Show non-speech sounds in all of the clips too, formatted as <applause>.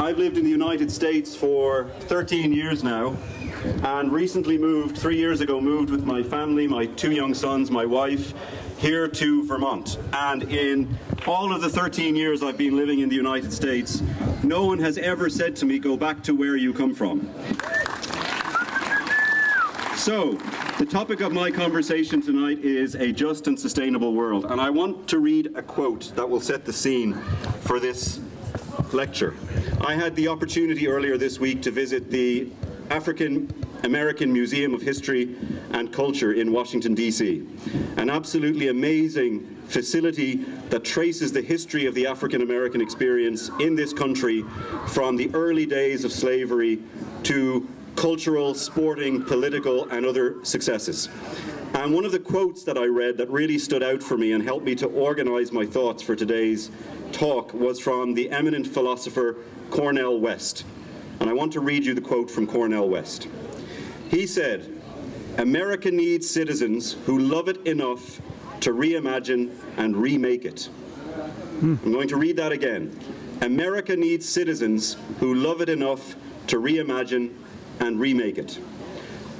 I've lived in the United States for 13 years now and recently moved, three years ago, moved with my family, my two young sons, my wife, here to Vermont. And in all of the 13 years I've been living in the United States, no one has ever said to me, go back to where you come from. So, the topic of my conversation tonight is a just and sustainable world. And I want to read a quote that will set the scene for this lecture. I had the opportunity earlier this week to visit the African American Museum of History and Culture in Washington, D.C. An absolutely amazing facility that traces the history of the African American experience in this country from the early days of slavery to cultural, sporting, political, and other successes. And one of the quotes that I read that really stood out for me and helped me to organize my thoughts for today's talk was from the eminent philosopher Cornel West. And I want to read you the quote from Cornel West. He said, America needs citizens who love it enough to reimagine and remake it. Hmm. I'm going to read that again. America needs citizens who love it enough to reimagine and remake it.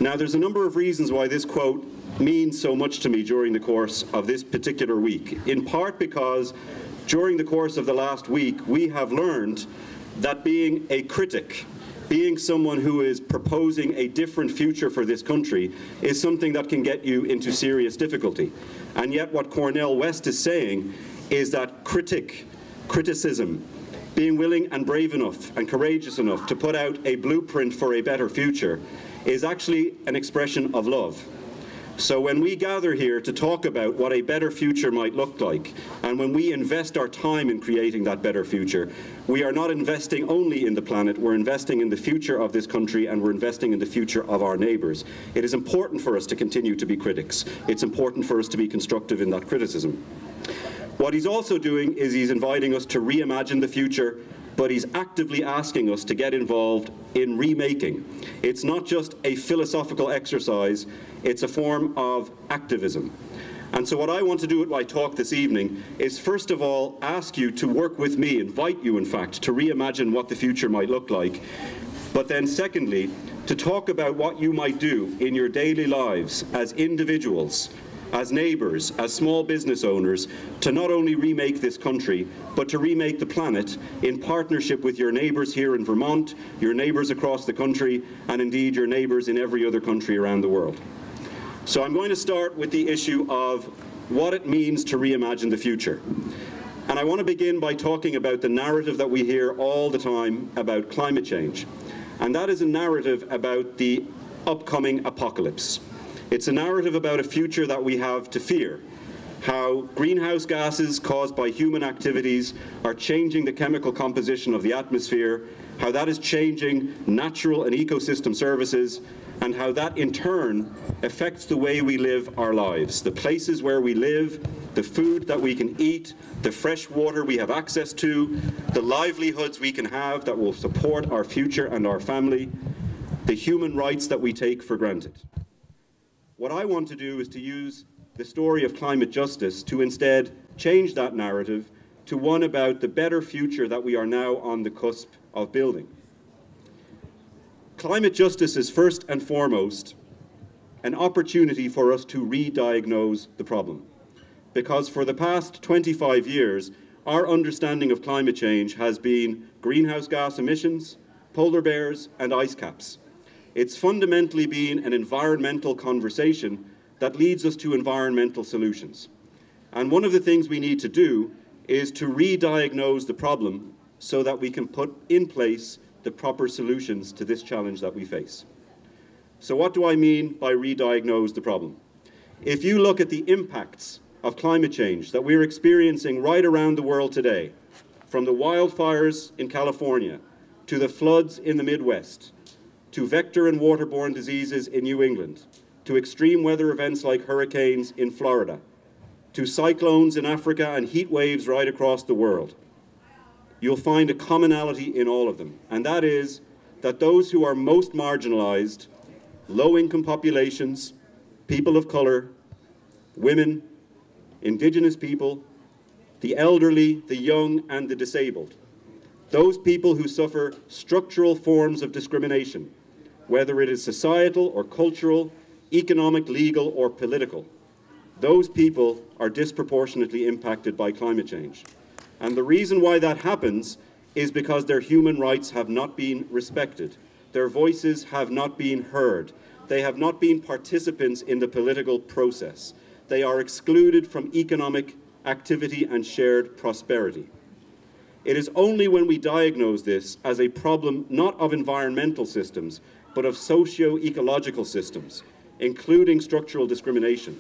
Now, there's a number of reasons why this quote means so much to me during the course of this particular week. In part because during the course of the last week, we have learned that being a critic, being someone who is proposing a different future for this country, is something that can get you into serious difficulty. And yet, what Cornel West is saying is that critic, criticism, being willing and brave enough and courageous enough to put out a blueprint for a better future is actually an expression of love. So when we gather here to talk about what a better future might look like, and when we invest our time in creating that better future, we are not investing only in the planet, we're investing in the future of this country and we're investing in the future of our neighbours. It is important for us to continue to be critics. It's important for us to be constructive in that criticism. What he's also doing is he's inviting us to reimagine the future but he's actively asking us to get involved in remaking. It's not just a philosophical exercise, it's a form of activism. And so what I want to do with my talk this evening is first of all ask you to work with me, invite you in fact, to reimagine what the future might look like. But then secondly, to talk about what you might do in your daily lives as individuals as neighbours, as small business owners, to not only remake this country, but to remake the planet in partnership with your neighbours here in Vermont, your neighbours across the country, and indeed your neighbours in every other country around the world. So I'm going to start with the issue of what it means to reimagine the future. And I want to begin by talking about the narrative that we hear all the time about climate change. And that is a narrative about the upcoming apocalypse. It's a narrative about a future that we have to fear, how greenhouse gases caused by human activities are changing the chemical composition of the atmosphere, how that is changing natural and ecosystem services, and how that in turn affects the way we live our lives, the places where we live, the food that we can eat, the fresh water we have access to, the livelihoods we can have that will support our future and our family, the human rights that we take for granted. What I want to do is to use the story of climate justice to instead change that narrative to one about the better future that we are now on the cusp of building. Climate justice is first and foremost an opportunity for us to re-diagnose the problem. Because for the past 25 years, our understanding of climate change has been greenhouse gas emissions, polar bears, and ice caps. It's fundamentally been an environmental conversation that leads us to environmental solutions. And one of the things we need to do is to re-diagnose the problem so that we can put in place the proper solutions to this challenge that we face. So what do I mean by re-diagnose the problem? If you look at the impacts of climate change that we're experiencing right around the world today, from the wildfires in California to the floods in the Midwest, to vector and waterborne diseases in New England, to extreme weather events like hurricanes in Florida, to cyclones in Africa and heat waves right across the world. You'll find a commonality in all of them, and that is that those who are most marginalized, low-income populations, people of color, women, indigenous people, the elderly, the young, and the disabled, those people who suffer structural forms of discrimination, whether it is societal or cultural, economic, legal, or political. Those people are disproportionately impacted by climate change. And the reason why that happens is because their human rights have not been respected. Their voices have not been heard. They have not been participants in the political process. They are excluded from economic activity and shared prosperity. It is only when we diagnose this as a problem not of environmental systems, but of socio-ecological systems, including structural discrimination,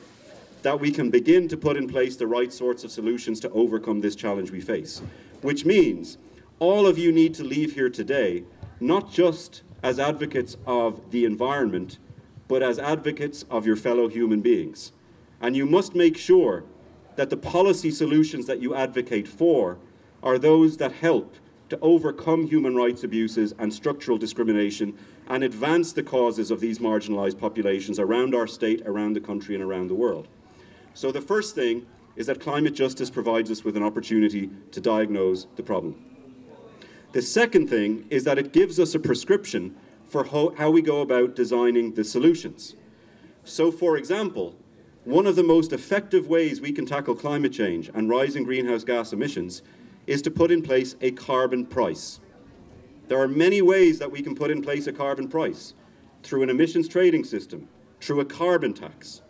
that we can begin to put in place the right sorts of solutions to overcome this challenge we face. Which means all of you need to leave here today, not just as advocates of the environment, but as advocates of your fellow human beings. And you must make sure that the policy solutions that you advocate for are those that help to overcome human rights abuses and structural discrimination and advance the causes of these marginalised populations around our state, around the country and around the world. So the first thing is that climate justice provides us with an opportunity to diagnose the problem. The second thing is that it gives us a prescription for how, how we go about designing the solutions. So for example, one of the most effective ways we can tackle climate change and rising greenhouse gas emissions is to put in place a carbon price. There are many ways that we can put in place a carbon price through an emissions trading system, through a carbon tax.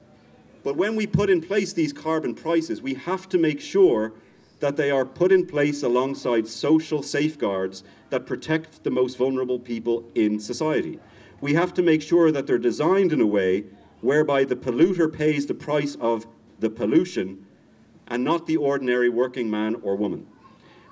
But when we put in place these carbon prices, we have to make sure that they are put in place alongside social safeguards that protect the most vulnerable people in society. We have to make sure that they're designed in a way whereby the polluter pays the price of the pollution and not the ordinary working man or woman.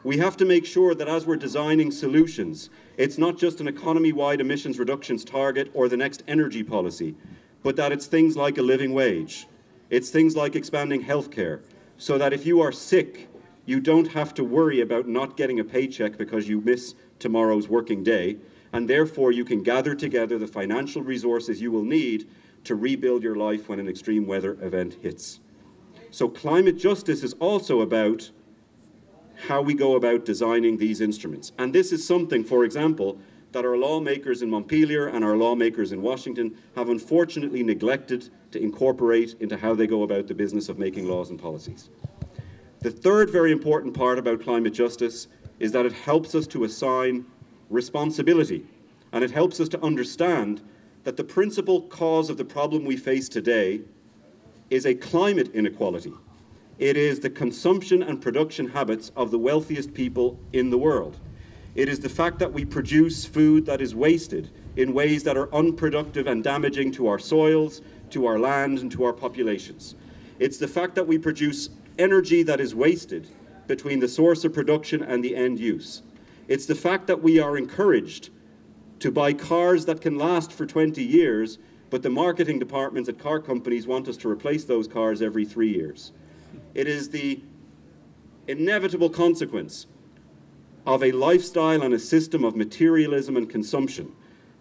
We have to make sure that as we're designing solutions, it's not just an economy-wide emissions reductions target or the next energy policy, but that it's things like a living wage. It's things like expanding healthcare, so that if you are sick, you don't have to worry about not getting a paycheck because you miss tomorrow's working day, and therefore you can gather together the financial resources you will need to rebuild your life when an extreme weather event hits. So climate justice is also about how we go about designing these instruments. And this is something, for example, that our lawmakers in Montpelier and our lawmakers in Washington have unfortunately neglected to incorporate into how they go about the business of making laws and policies. The third very important part about climate justice is that it helps us to assign responsibility and it helps us to understand that the principal cause of the problem we face today is a climate inequality it is the consumption and production habits of the wealthiest people in the world. It is the fact that we produce food that is wasted in ways that are unproductive and damaging to our soils, to our land, and to our populations. It's the fact that we produce energy that is wasted between the source of production and the end use. It's the fact that we are encouraged to buy cars that can last for 20 years, but the marketing departments at car companies want us to replace those cars every three years. It is the inevitable consequence of a lifestyle and a system of materialism and consumption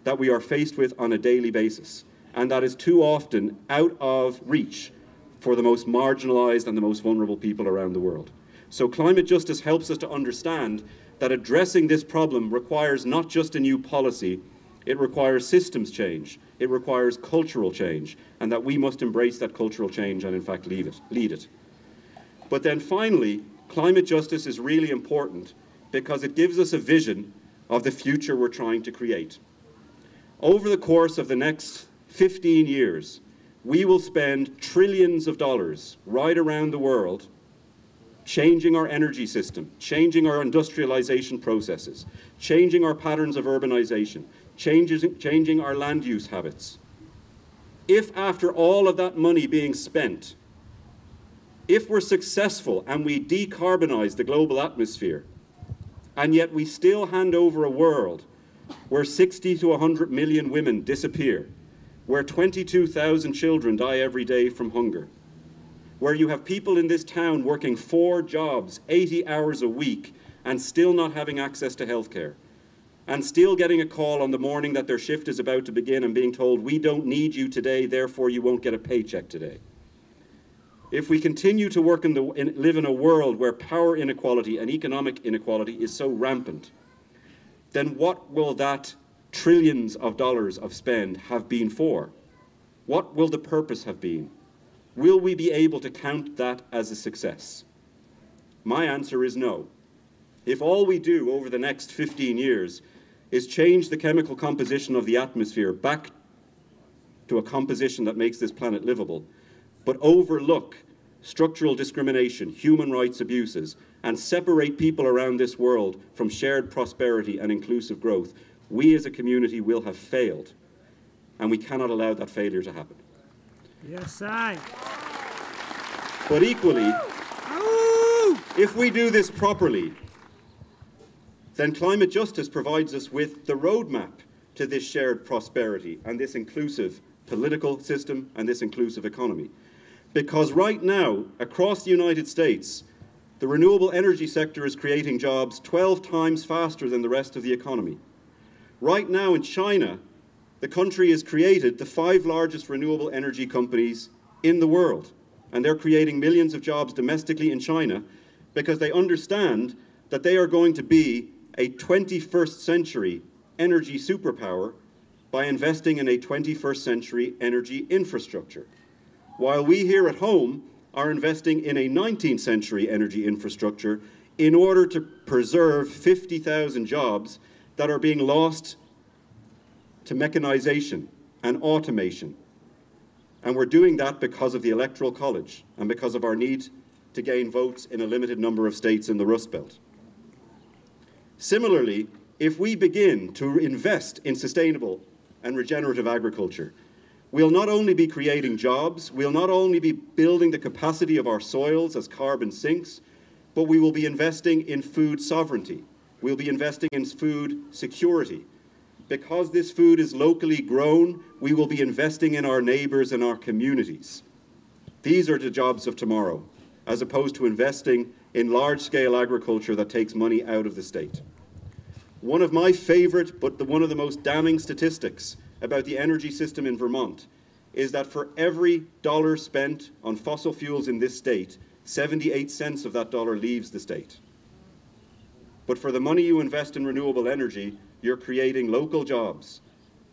that we are faced with on a daily basis, and that is too often out of reach for the most marginalized and the most vulnerable people around the world. So climate justice helps us to understand that addressing this problem requires not just a new policy, it requires systems change, it requires cultural change, and that we must embrace that cultural change and in fact lead it. Lead it. But then finally, climate justice is really important because it gives us a vision of the future we're trying to create. Over the course of the next 15 years, we will spend trillions of dollars right around the world changing our energy system, changing our industrialization processes, changing our patterns of urbanization, changing, changing our land use habits. If after all of that money being spent, if we're successful and we decarbonize the global atmosphere, and yet we still hand over a world where 60 to 100 million women disappear, where 22,000 children die every day from hunger, where you have people in this town working four jobs, 80 hours a week, and still not having access to health care, and still getting a call on the morning that their shift is about to begin and being told, we don't need you today, therefore you won't get a paycheck today. If we continue to work in the, in, live in a world where power inequality and economic inequality is so rampant, then what will that trillions of dollars of spend have been for? What will the purpose have been? Will we be able to count that as a success? My answer is no. If all we do over the next 15 years is change the chemical composition of the atmosphere back to a composition that makes this planet livable, but overlook structural discrimination, human rights abuses, and separate people around this world from shared prosperity and inclusive growth, we as a community will have failed. And we cannot allow that failure to happen. Yes, I. But equally, if we do this properly, then climate justice provides us with the roadmap to this shared prosperity and this inclusive political system and this inclusive economy. Because right now, across the United States, the renewable energy sector is creating jobs 12 times faster than the rest of the economy. Right now in China, the country has created the five largest renewable energy companies in the world. And they're creating millions of jobs domestically in China because they understand that they are going to be a 21st century energy superpower by investing in a 21st century energy infrastructure. While we here at home are investing in a 19th century energy infrastructure in order to preserve 50,000 jobs that are being lost to mechanization and automation. And we're doing that because of the Electoral College and because of our need to gain votes in a limited number of states in the Rust Belt. Similarly, if we begin to invest in sustainable and regenerative agriculture, we'll not only be creating jobs, we'll not only be building the capacity of our soils as carbon sinks, but we will be investing in food sovereignty. We'll be investing in food security. Because this food is locally grown, we will be investing in our neighbours and our communities. These are the jobs of tomorrow, as opposed to investing in large scale agriculture that takes money out of the state. One of my favourite, but the, one of the most damning statistics about the energy system in Vermont is that for every dollar spent on fossil fuels in this state, 78 cents of that dollar leaves the state. But for the money you invest in renewable energy, you're creating local jobs.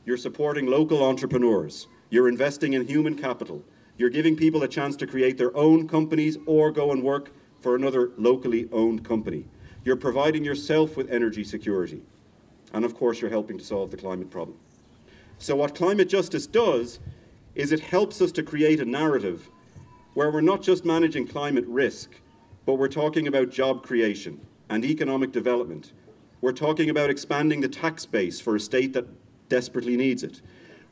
You're supporting local entrepreneurs. You're investing in human capital. You're giving people a chance to create their own companies or go and work for another locally owned company. You're providing yourself with energy security. And of course, you're helping to solve the climate problem. So, what climate justice does is it helps us to create a narrative where we're not just managing climate risk, but we're talking about job creation and economic development. We're talking about expanding the tax base for a state that desperately needs it.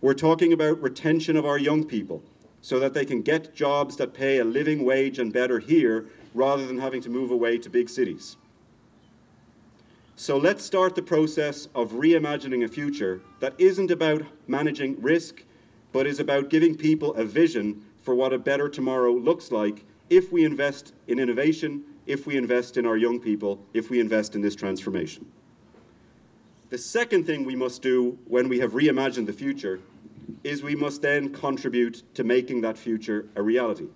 We're talking about retention of our young people so that they can get jobs that pay a living wage and better here rather than having to move away to big cities. So let's start the process of reimagining a future that isn't about managing risk, but is about giving people a vision for what a better tomorrow looks like if we invest in innovation, if we invest in our young people, if we invest in this transformation. The second thing we must do when we have reimagined the future is we must then contribute to making that future a reality.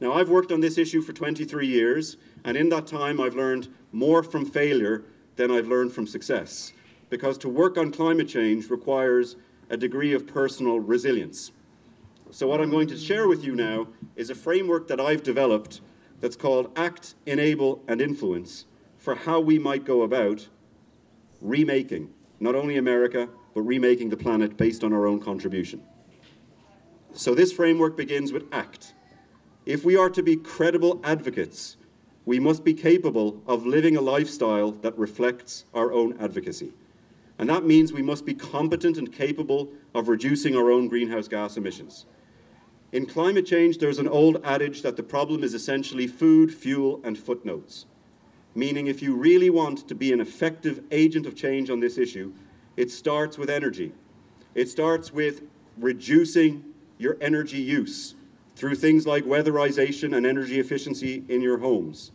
Now, I've worked on this issue for 23 years, and in that time, I've learned more from failure than I've learned from success. Because to work on climate change requires a degree of personal resilience. So, what I'm going to share with you now is a framework that I've developed that's called Act, Enable, and Influence for how we might go about remaking not only America, but remaking the planet based on our own contribution. So, this framework begins with ACT if we are to be credible advocates, we must be capable of living a lifestyle that reflects our own advocacy. And that means we must be competent and capable of reducing our own greenhouse gas emissions. In climate change, there's an old adage that the problem is essentially food, fuel, and footnotes. Meaning, if you really want to be an effective agent of change on this issue, it starts with energy. It starts with reducing your energy use through things like weatherization and energy efficiency in your homes.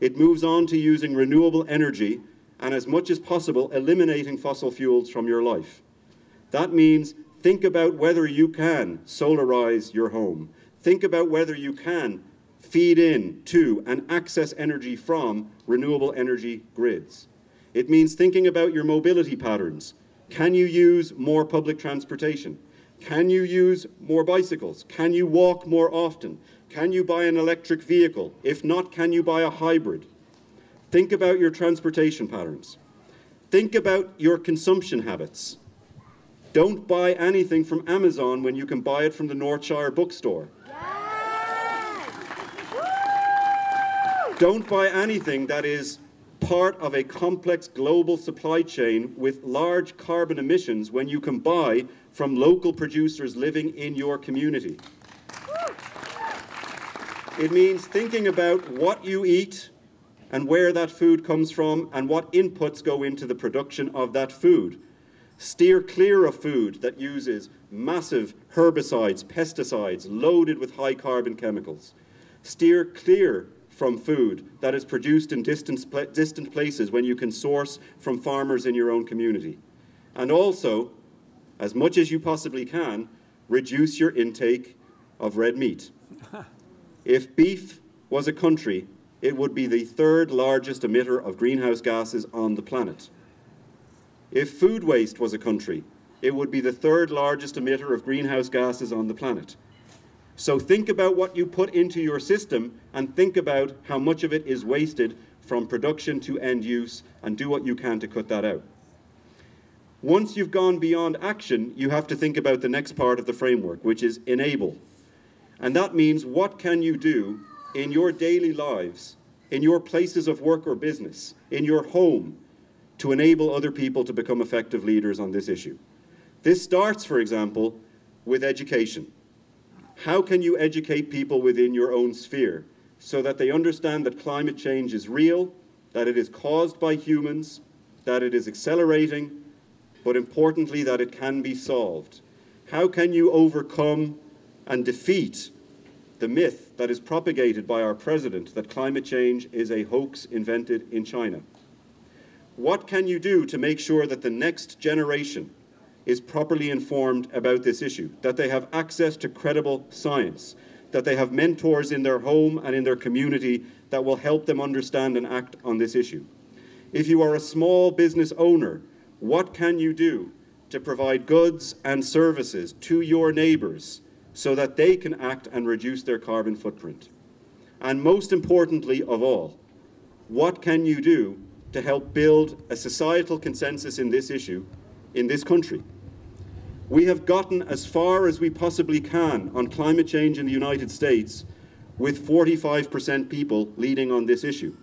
It moves on to using renewable energy and as much as possible eliminating fossil fuels from your life. That means think about whether you can solarize your home. Think about whether you can feed in to and access energy from renewable energy grids. It means thinking about your mobility patterns. Can you use more public transportation? Can you use more bicycles? Can you walk more often? Can you buy an electric vehicle? If not, can you buy a hybrid? Think about your transportation patterns. Think about your consumption habits. Don't buy anything from Amazon when you can buy it from the Northshire bookstore. Don't buy anything that is part of a complex global supply chain with large carbon emissions when you can buy from local producers living in your community. It means thinking about what you eat and where that food comes from and what inputs go into the production of that food. Steer clear of food that uses massive herbicides, pesticides, loaded with high carbon chemicals. Steer clear from food that is produced in distant, distant places when you can source from farmers in your own community. And also, as much as you possibly can, reduce your intake of red meat. <laughs> if beef was a country, it would be the third largest emitter of greenhouse gases on the planet. If food waste was a country, it would be the third largest emitter of greenhouse gases on the planet. So think about what you put into your system and think about how much of it is wasted from production to end use and do what you can to cut that out. Once you've gone beyond action, you have to think about the next part of the framework, which is enable. And that means what can you do in your daily lives, in your places of work or business, in your home, to enable other people to become effective leaders on this issue. This starts, for example, with education. How can you educate people within your own sphere so that they understand that climate change is real, that it is caused by humans, that it is accelerating, but importantly, that it can be solved? How can you overcome and defeat the myth that is propagated by our president that climate change is a hoax invented in China? What can you do to make sure that the next generation is properly informed about this issue, that they have access to credible science, that they have mentors in their home and in their community that will help them understand and act on this issue. If you are a small business owner, what can you do to provide goods and services to your neighbours so that they can act and reduce their carbon footprint? And most importantly of all, what can you do to help build a societal consensus in this issue in this country? We have gotten as far as we possibly can on climate change in the United States with 45% people leading on this issue.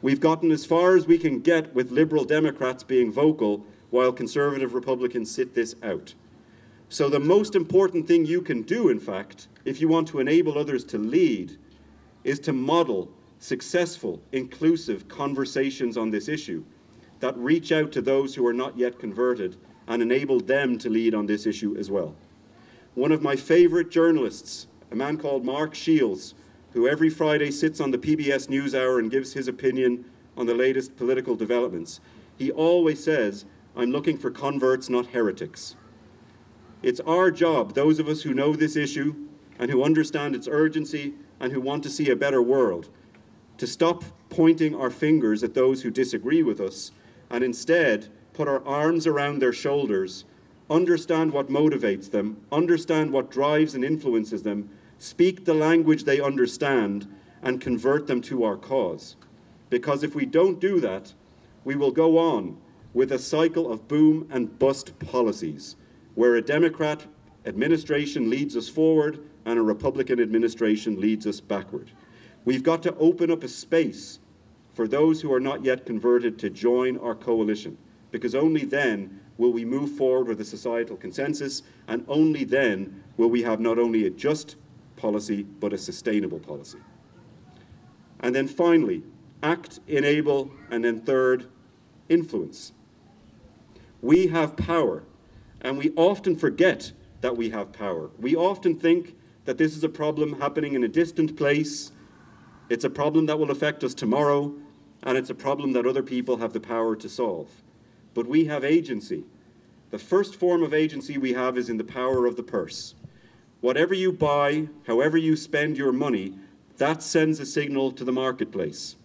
We've gotten as far as we can get with Liberal Democrats being vocal while Conservative Republicans sit this out. So the most important thing you can do, in fact, if you want to enable others to lead, is to model successful, inclusive conversations on this issue that reach out to those who are not yet converted and enable them to lead on this issue as well. One of my favorite journalists, a man called Mark Shields, who every Friday sits on the PBS NewsHour and gives his opinion on the latest political developments, he always says, I'm looking for converts, not heretics. It's our job, those of us who know this issue and who understand its urgency and who want to see a better world, to stop pointing our fingers at those who disagree with us and instead put our arms around their shoulders, understand what motivates them, understand what drives and influences them, speak the language they understand, and convert them to our cause. Because if we don't do that, we will go on with a cycle of boom and bust policies, where a Democrat administration leads us forward and a Republican administration leads us backward. We've got to open up a space for those who are not yet converted to join our coalition because only then will we move forward with a societal consensus, and only then will we have not only a just policy, but a sustainable policy. And then finally, act, enable, and then third, influence. We have power, and we often forget that we have power. We often think that this is a problem happening in a distant place, it's a problem that will affect us tomorrow, and it's a problem that other people have the power to solve but we have agency. The first form of agency we have is in the power of the purse. Whatever you buy, however you spend your money, that sends a signal to the marketplace.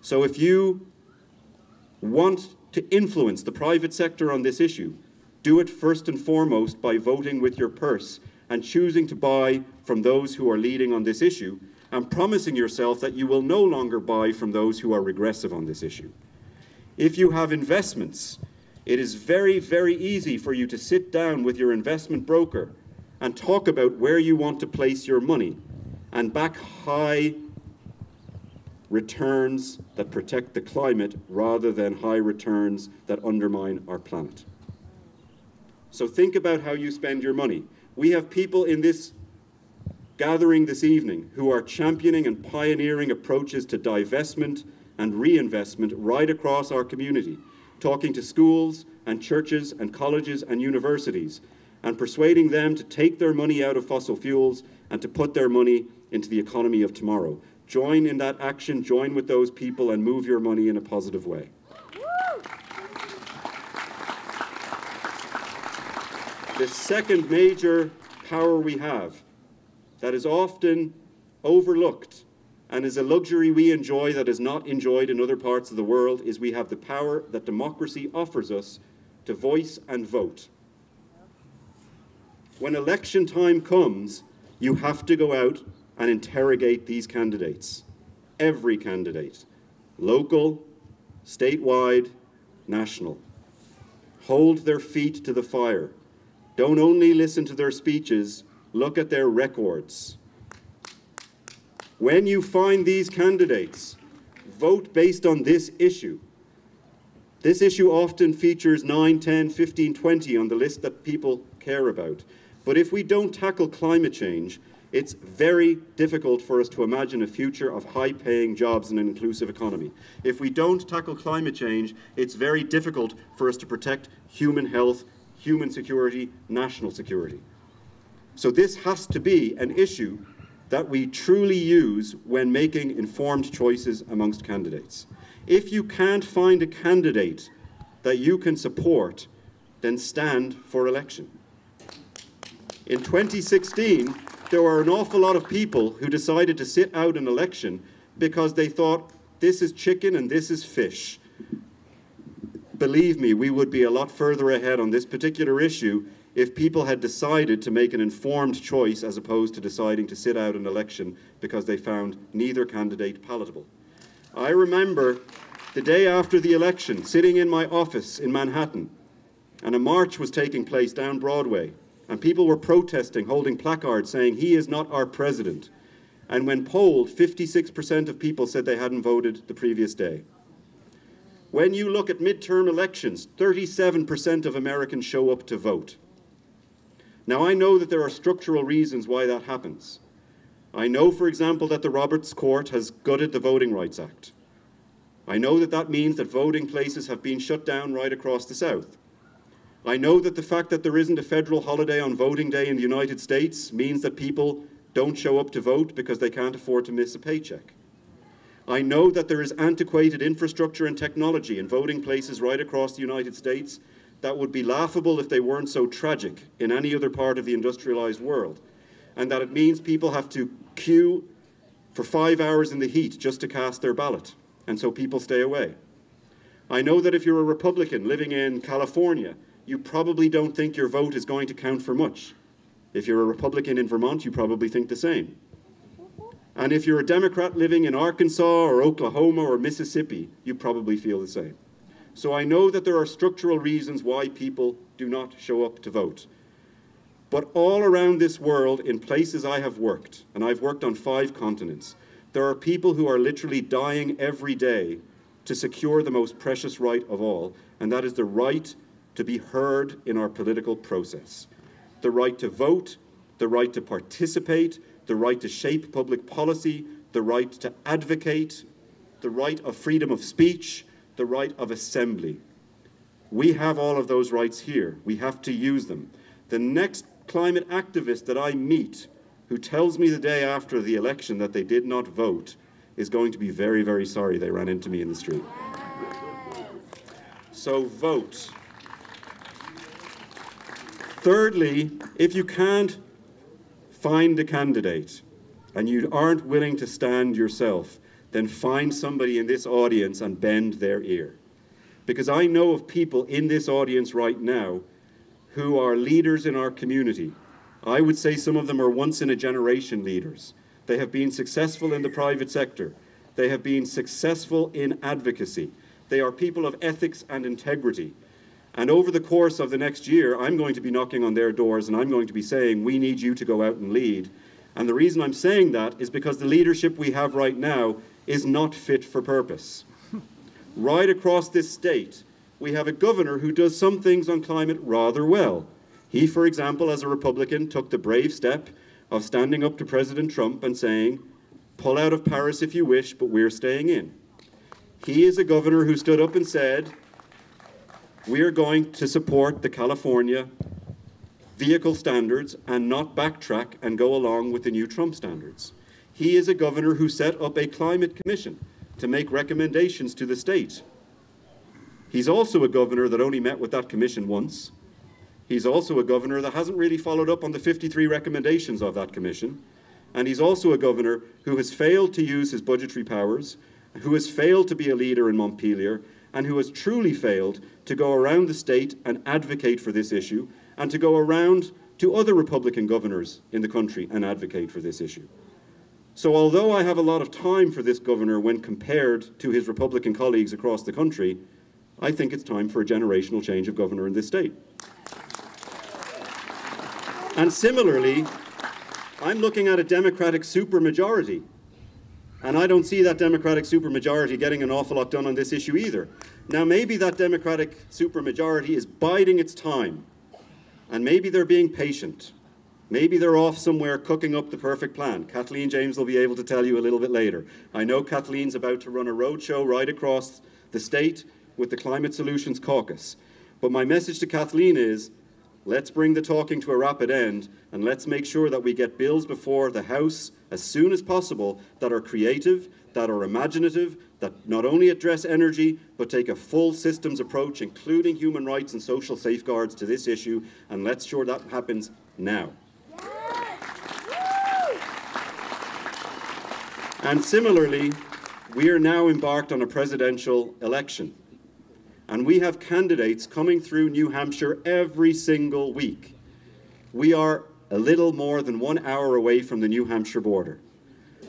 So if you want to influence the private sector on this issue, do it first and foremost by voting with your purse and choosing to buy from those who are leading on this issue and promising yourself that you will no longer buy from those who are regressive on this issue. If you have investments, it is very, very easy for you to sit down with your investment broker and talk about where you want to place your money and back high returns that protect the climate rather than high returns that undermine our planet. So think about how you spend your money. We have people in this gathering this evening who are championing and pioneering approaches to divestment and reinvestment right across our community, talking to schools and churches and colleges and universities and persuading them to take their money out of fossil fuels and to put their money into the economy of tomorrow. Join in that action, join with those people, and move your money in a positive way. The second major power we have that is often overlooked and is a luxury we enjoy that is not enjoyed in other parts of the world is we have the power that democracy offers us to voice and vote. When election time comes, you have to go out and interrogate these candidates. Every candidate, local, statewide, national. Hold their feet to the fire. Don't only listen to their speeches, look at their records. When you find these candidates, vote based on this issue. This issue often features 9, 10, 15, 20 on the list that people care about. But if we don't tackle climate change, it's very difficult for us to imagine a future of high paying jobs and an inclusive economy. If we don't tackle climate change, it's very difficult for us to protect human health, human security, national security. So this has to be an issue that we truly use when making informed choices amongst candidates. If you can't find a candidate that you can support, then stand for election. In 2016, there were an awful lot of people who decided to sit out an election because they thought this is chicken and this is fish. Believe me, we would be a lot further ahead on this particular issue if people had decided to make an informed choice as opposed to deciding to sit out an election because they found neither candidate palatable. I remember the day after the election sitting in my office in Manhattan and a march was taking place down Broadway and people were protesting, holding placards saying, He is not our president. And when polled, 56% of people said they hadn't voted the previous day. When you look at midterm elections, 37% of Americans show up to vote. Now, I know that there are structural reasons why that happens. I know, for example, that the Roberts Court has gutted the Voting Rights Act. I know that that means that voting places have been shut down right across the South. I know that the fact that there isn't a federal holiday on voting day in the United States means that people don't show up to vote because they can't afford to miss a paycheck. I know that there is antiquated infrastructure and technology in voting places right across the United States that would be laughable if they weren't so tragic in any other part of the industrialized world, and that it means people have to queue for five hours in the heat just to cast their ballot, and so people stay away. I know that if you're a Republican living in California, you probably don't think your vote is going to count for much. If you're a Republican in Vermont, you probably think the same. And if you're a Democrat living in Arkansas or Oklahoma or Mississippi, you probably feel the same. So I know that there are structural reasons why people do not show up to vote. But all around this world, in places I have worked, and I've worked on five continents, there are people who are literally dying every day to secure the most precious right of all, and that is the right to be heard in our political process. The right to vote, the right to participate, the right to shape public policy, the right to advocate, the right of freedom of speech, the right of assembly. We have all of those rights here. We have to use them. The next climate activist that I meet who tells me the day after the election that they did not vote is going to be very, very sorry they ran into me in the street. So vote. Thirdly, if you can't find a candidate and you aren't willing to stand yourself, then find somebody in this audience and bend their ear. because I know of people in this audience right now who are leaders in our community. I would say some of them are once in a generation leaders. They have been successful in the private sector. They have been successful in advocacy. They are people of ethics and integrity. And over the course of the next year, I'm going to be knocking on their doors and I'm going to be saying, we need you to go out and lead. And the reason I'm saying that is because the leadership we have right now is not fit for purpose. right across this state, we have a governor who does some things on climate rather well. He, for example, as a Republican, took the brave step of standing up to President Trump and saying, pull out of Paris if you wish, but we're staying in. He is a governor who stood up and said, we are going to support the California vehicle standards and not backtrack and go along with the new Trump standards. He is a governor who set up a climate commission to make recommendations to the state. He's also a governor that only met with that commission once. He's also a governor that hasn't really followed up on the 53 recommendations of that commission. And he's also a governor who has failed to use his budgetary powers, who has failed to be a leader in Montpelier, and who has truly failed to go around the state and advocate for this issue, and to go around to other Republican governors in the country and advocate for this issue. So, although I have a lot of time for this governor when compared to his Republican colleagues across the country, I think it's time for a generational change of governor in this state. And similarly, I'm looking at a Democratic supermajority and I don't see that Democratic supermajority getting an awful lot done on this issue either. Now, maybe that Democratic supermajority is biding its time, and maybe they're being patient. Maybe they're off somewhere cooking up the perfect plan. Kathleen James will be able to tell you a little bit later. I know Kathleen's about to run a roadshow right across the state with the Climate Solutions Caucus. But my message to Kathleen is let's bring the talking to a rapid end and let's make sure that we get bills before the House as soon as possible that are creative, that are imaginative, that not only address energy, but take a full systems approach, including human rights and social safeguards to this issue, and let's sure that happens now. And similarly, we are now embarked on a presidential election. And we have candidates coming through New Hampshire every single week. We are a little more than one hour away from the New Hampshire border.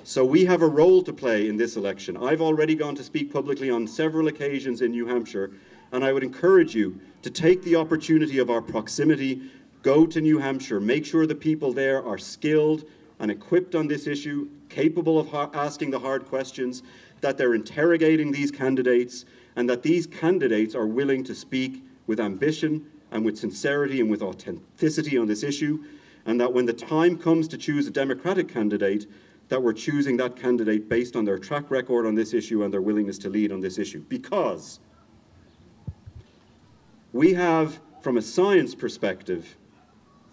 So we have a role to play in this election. I've already gone to speak publicly on several occasions in New Hampshire, and I would encourage you to take the opportunity of our proximity, go to New Hampshire, make sure the people there are skilled and equipped on this issue, capable of asking the hard questions, that they're interrogating these candidates, and that these candidates are willing to speak with ambition and with sincerity and with authenticity on this issue, and that when the time comes to choose a Democratic candidate, that we're choosing that candidate based on their track record on this issue and their willingness to lead on this issue. Because we have, from a science perspective,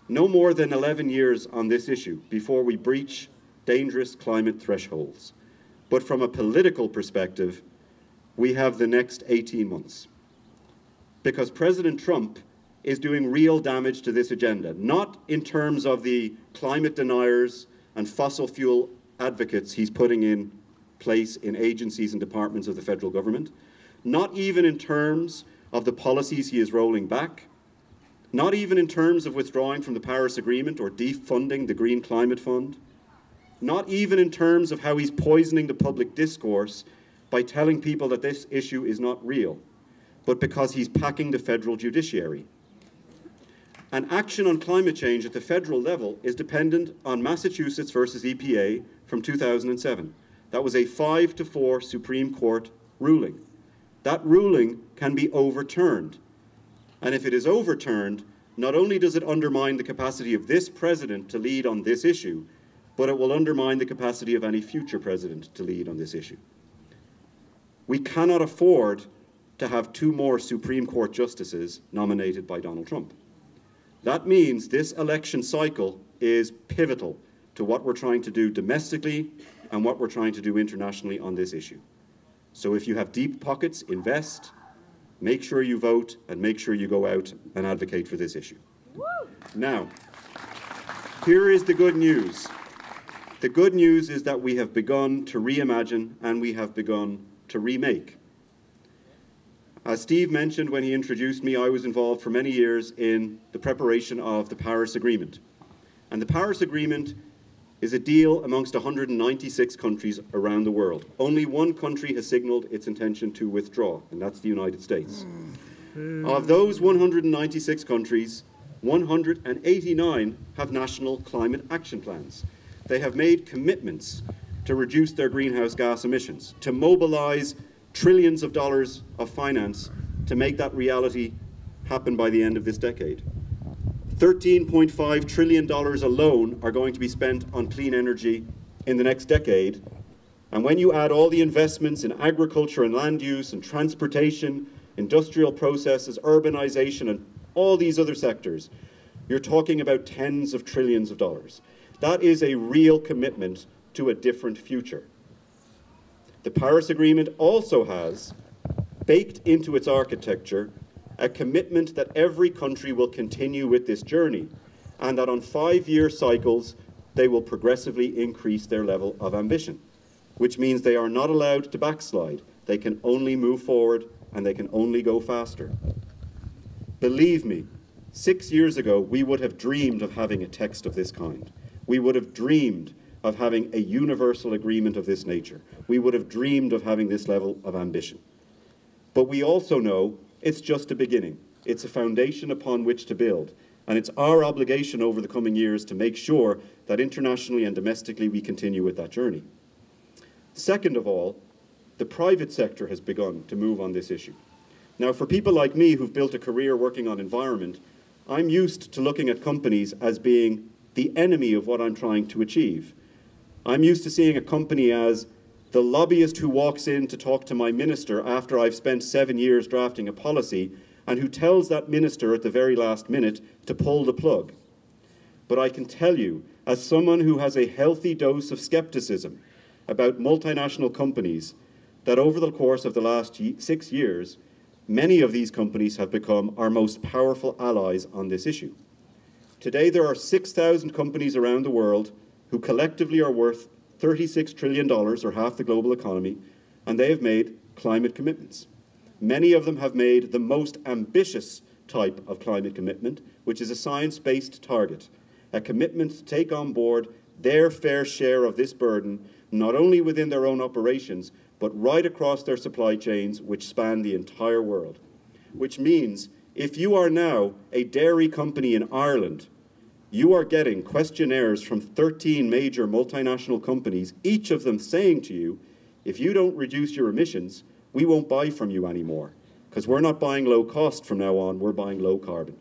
no more than 11 years on this issue before we breach dangerous climate thresholds. But from a political perspective, we have the next 18 months. Because President Trump is doing real damage to this agenda, not in terms of the climate deniers and fossil fuel advocates he's putting in place in agencies and departments of the federal government, not even in terms of the policies he is rolling back, not even in terms of withdrawing from the Paris Agreement or defunding the Green Climate Fund, not even in terms of how he's poisoning the public discourse by telling people that this issue is not real, but because he's packing the federal judiciary. And action on climate change at the federal level is dependent on Massachusetts versus EPA from 2007. That was a 5 to 4 Supreme Court ruling. That ruling can be overturned. And if it is overturned, not only does it undermine the capacity of this president to lead on this issue, but it will undermine the capacity of any future president to lead on this issue. We cannot afford to have two more Supreme Court justices nominated by Donald Trump. That means this election cycle is pivotal to what we're trying to do domestically and what we're trying to do internationally on this issue. So if you have deep pockets, invest, make sure you vote, and make sure you go out and advocate for this issue. Woo! Now, here is the good news. The good news is that we have begun to reimagine and we have begun to remake. As Steve mentioned when he introduced me, I was involved for many years in the preparation of the Paris Agreement. And the Paris Agreement is a deal amongst 196 countries around the world. Only one country has signaled its intention to withdraw, and that's the United States. Hmm. Of those 196 countries, 189 have national climate action plans. They have made commitments to reduce their greenhouse gas emissions, to mobilize trillions of dollars of finance to make that reality happen by the end of this decade. $13.5 trillion alone are going to be spent on clean energy in the next decade. And when you add all the investments in agriculture and land use and transportation, industrial processes, urbanization, and all these other sectors, you're talking about tens of trillions of dollars. That is a real commitment to a different future. The Paris Agreement also has, baked into its architecture, a commitment that every country will continue with this journey and that on five-year cycles they will progressively increase their level of ambition, which means they are not allowed to backslide. They can only move forward and they can only go faster. Believe me, six years ago we would have dreamed of having a text of this kind. We would have dreamed of having a universal agreement of this nature. We would have dreamed of having this level of ambition. But we also know it's just a beginning. It's a foundation upon which to build. And it's our obligation over the coming years to make sure that internationally and domestically we continue with that journey. Second of all, the private sector has begun to move on this issue. Now, for people like me who've built a career working on environment, I'm used to looking at companies as being the enemy of what I'm trying to achieve. I'm used to seeing a company as the lobbyist who walks in to talk to my minister after I've spent seven years drafting a policy and who tells that minister at the very last minute to pull the plug. But I can tell you, as someone who has a healthy dose of skepticism about multinational companies, that over the course of the last six years, many of these companies have become our most powerful allies on this issue. Today, there are 6,000 companies around the world who collectively are worth $36 trillion, or half the global economy, and they have made climate commitments. Many of them have made the most ambitious type of climate commitment, which is a science-based target, a commitment to take on board their fair share of this burden, not only within their own operations, but right across their supply chains, which span the entire world. Which means if you are now a dairy company in Ireland you are getting questionnaires from 13 major multinational companies, each of them saying to you, if you don't reduce your emissions, we won't buy from you anymore. Because we're not buying low cost from now on, we're buying low carbon.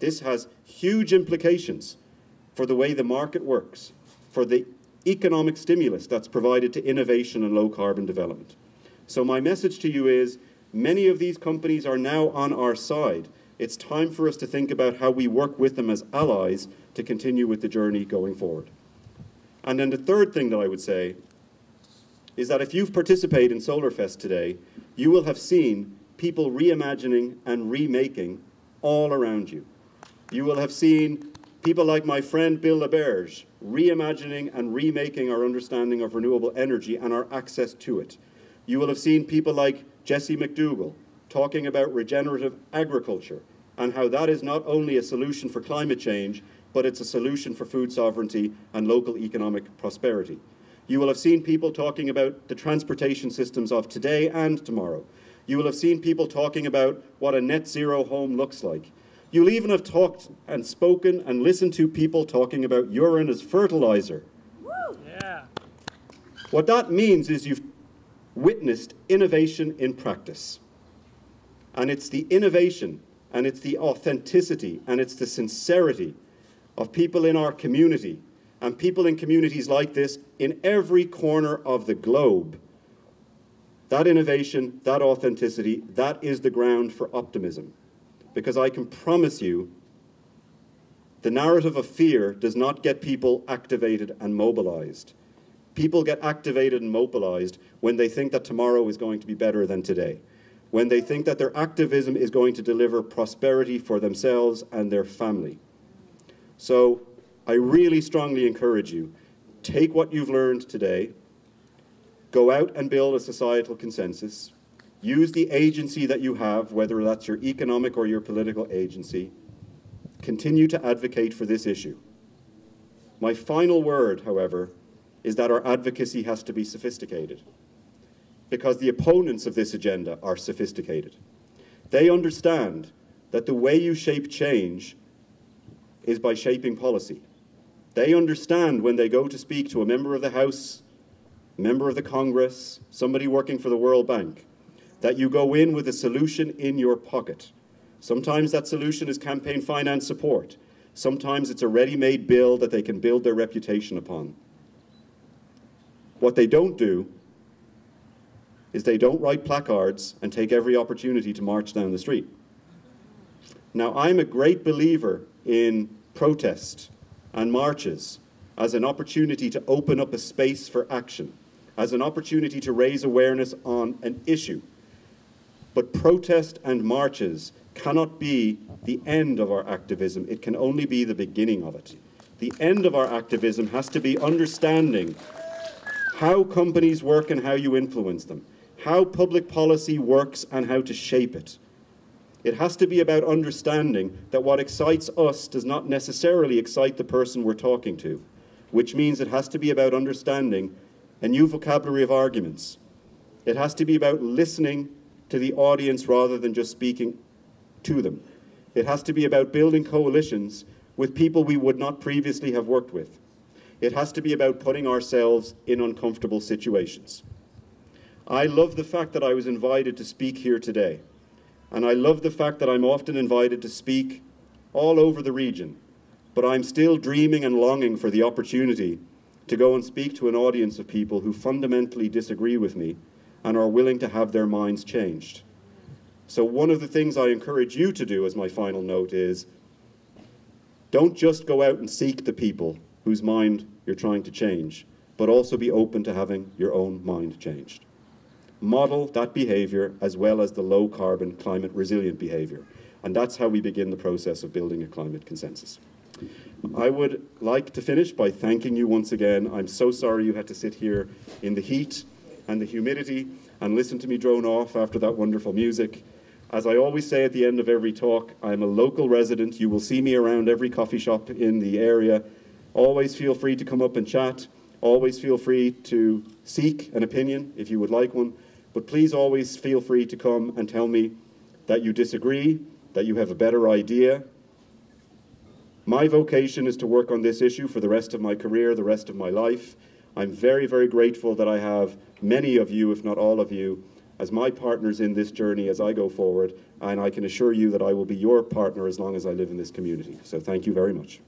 This has huge implications for the way the market works, for the economic stimulus that's provided to innovation and low carbon development. So my message to you is, many of these companies are now on our side. It's time for us to think about how we work with them as allies to continue with the journey going forward. And then the third thing that I would say is that if you've participated in SolarFest today, you will have seen people reimagining and remaking all around you. You will have seen people like my friend Bill LaBerge reimagining and remaking our understanding of renewable energy and our access to it. You will have seen people like Jesse McDougall talking about regenerative agriculture and how that is not only a solution for climate change, but it's a solution for food sovereignty and local economic prosperity. You will have seen people talking about the transportation systems of today and tomorrow. You will have seen people talking about what a net zero home looks like. You'll even have talked and spoken and listened to people talking about urine as fertilizer. Yeah. What that means is you've witnessed innovation in practice. And it's the innovation, and it's the authenticity, and it's the sincerity of people in our community and people in communities like this in every corner of the globe. That innovation, that authenticity, that is the ground for optimism. Because I can promise you, the narrative of fear does not get people activated and mobilized. People get activated and mobilized when they think that tomorrow is going to be better than today, when they think that their activism is going to deliver prosperity for themselves and their family. So I really strongly encourage you, take what you've learned today, go out and build a societal consensus, Use the agency that you have, whether that's your economic or your political agency. Continue to advocate for this issue. My final word, however, is that our advocacy has to be sophisticated because the opponents of this agenda are sophisticated. They understand that the way you shape change is by shaping policy. They understand when they go to speak to a member of the House, member of the Congress, somebody working for the World Bank, that you go in with a solution in your pocket. Sometimes that solution is campaign finance support. Sometimes it's a ready-made bill that they can build their reputation upon. What they don't do is they don't write placards and take every opportunity to march down the street. Now, I'm a great believer in protest and marches as an opportunity to open up a space for action, as an opportunity to raise awareness on an issue. But protest and marches cannot be the end of our activism. It can only be the beginning of it. The end of our activism has to be understanding how companies work and how you influence them, how public policy works and how to shape it. It has to be about understanding that what excites us does not necessarily excite the person we're talking to, which means it has to be about understanding a new vocabulary of arguments. It has to be about listening to the audience rather than just speaking to them. It has to be about building coalitions with people we would not previously have worked with. It has to be about putting ourselves in uncomfortable situations. I love the fact that I was invited to speak here today. And I love the fact that I'm often invited to speak all over the region, but I'm still dreaming and longing for the opportunity to go and speak to an audience of people who fundamentally disagree with me and are willing to have their minds changed. So one of the things I encourage you to do as my final note is don't just go out and seek the people whose mind you're trying to change, but also be open to having your own mind changed model that behavior as well as the low carbon climate resilient behavior. And that's how we begin the process of building a climate consensus. I would like to finish by thanking you once again. I'm so sorry you had to sit here in the heat and the humidity and listen to me drone off after that wonderful music. As I always say at the end of every talk, I'm a local resident. You will see me around every coffee shop in the area. Always feel free to come up and chat. Always feel free to seek an opinion if you would like one. But please always feel free to come and tell me that you disagree, that you have a better idea. My vocation is to work on this issue for the rest of my career, the rest of my life. I'm very, very grateful that I have many of you, if not all of you, as my partners in this journey as I go forward, and I can assure you that I will be your partner as long as I live in this community. So thank you very much.